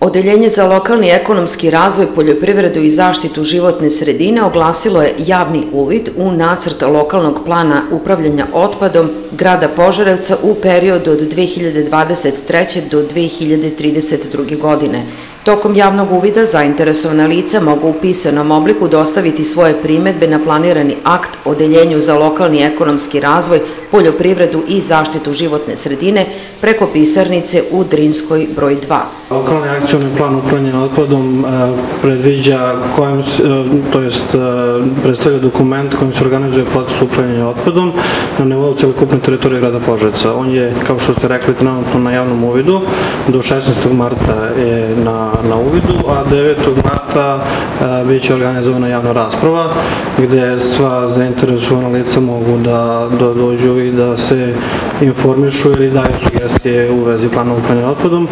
Odeljenje za lokalni ekonomski razvoj, poljoprivredu i zaštitu životne sredine oglasilo je javni uvid u nacrt lokalnog plana upravljanja otpadom grada Požarevca u periodu od 2023. do 2032. godine. Tokom javnog uvida zainteresovana lica mogu u pisanom obliku dostaviti svoje primetbe na planirani akt Odeljenju za lokalni ekonomski razvoj, poljoprivredu i zaštitu životne sredine preko pisarnice u Drinskoj broj 2. Lokalni akcijni plan upravljanja otpadom e, predviđa kojim, to jest e, predstavlja dokument kojim se organizuje proces upravljanja otpadom na nivou celokupne teritorije grada Požeca. On je, kao što ste rekli, trenutno na javnom uvidu, do 16. marta je na, na uvidu, a 9. marta e, biće organizovana javna rasprava gde sva zainteresovana lica mogu da, da dođu i da se informišu ili daju sugestije u vezi plana upravljanja otpadom.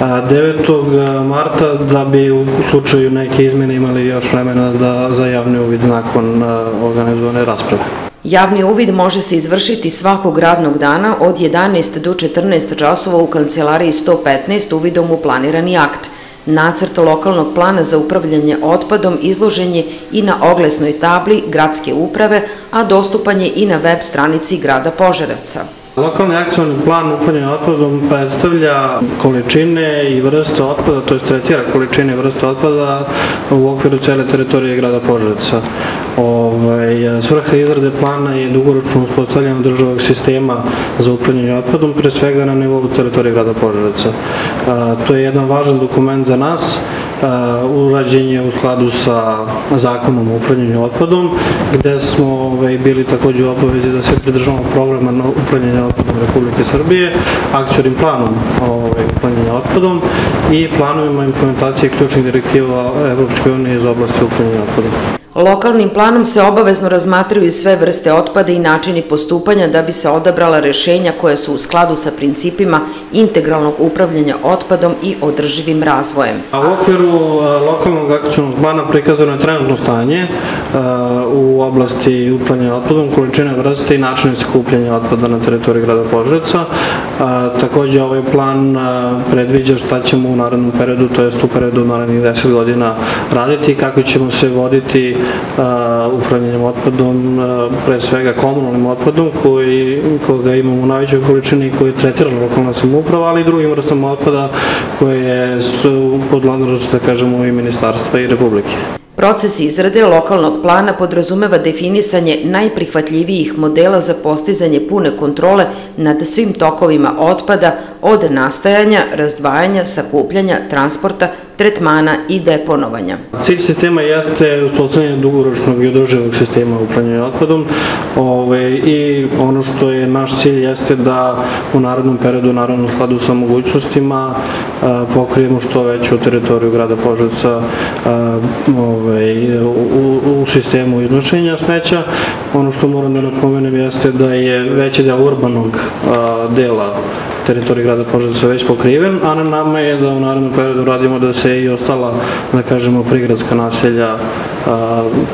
9. marta da bi u slučaju neke izmene imali još vremena da, za javni uvid nakon organizovane rasprave. Javni uvid može se izvršiti svakog radnog dana od 11 do 14 časova u kancelariji 115 uvidom u planirani akt. Nacrt lokalnog plana za upravljanje otpadom izložen je i na oglesnoj tabli gradske uprave, a dostupan je i na web stranici grada Požarevca. Lokalni akcijni plan upravljanja otpadom predstavlja količine i vrste otpada, to je tretira količine i vrste otpada u okviru cele teritorije grada Požarevca. Ovaj, svrha izrade plana je dugoročno uspostavljanje državog sistema za upravljanje otpadom, pre svega na nivou teritorije grada Požarevca. To je jedan važan dokument za nas, urađen je u skladu sa zakonom o upravljanju otpadom, gde smo ovaj, bili takođe u obavezi da se pridržavamo programa na upravljanje otpadom Republike Srbije, akcijornim planom ovaj, upravljanja otpadom i planovima implementacije ključnih direktiva Evropske unije iz oblasti upravljanja otpadom. Lokalnim planom se obavezno razmatraju sve vrste otpada i načini postupanja da bi se odabrala rešenja koje su u skladu sa principima integralnog upravljanja otpadom i održivim razvojem. U okviru lokalnog akcijnog plana prikazano je trenutno stanje u oblasti upravljanja otpadom, količine vrste i načine skupljanja otpada na teritoriji grada Požreca. Takođe ovaj plan predviđa šta ćemo u narednom periodu, to jest u periodu narednih 10 godina raditi, kako ćemo se voditi upravljanjem otpadom, pre svega komunalnim otpadom koji, koga imamo u najvećoj količini koji je tretirala lokalna samouprava, ali i drugim vrstama otpada koje su pod da kažemo, i ministarstva i republike. Proces izrade lokalnog plana podrazumeva definisanje najprihvatljivijih modela za postizanje pune kontrole nad svim tokovima otpada od nastajanja, razdvajanja, sakupljanja, transporta, tretmana i deponovanja. Cilj sistema jeste uspostavljanje dugoročnog i održivog sistema upravljanja otpadom ove, i ono što je naš cilj jeste da u narodnom periodu, naravno u skladu sa mogućnostima, a, pokrijemo što veću teritoriju grada Požavca ove, u, u sistemu iznošenja smeća. Ono što moram da napomenem jeste da je veći deo urbanog a, dela teritoriji grada Požarevca već pokriven, a na nama je da u narednom periodu radimo da se i ostala, da kažemo, prigradska naselja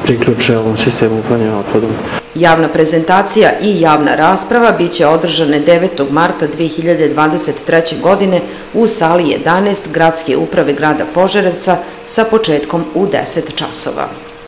priključe ovom sistemu upravljanja otpadom. Javna prezentacija i javna rasprava biće održane 9. marta 2023. godine u sali 11 Gradske uprave grada Požarevca sa početkom u 10 časova.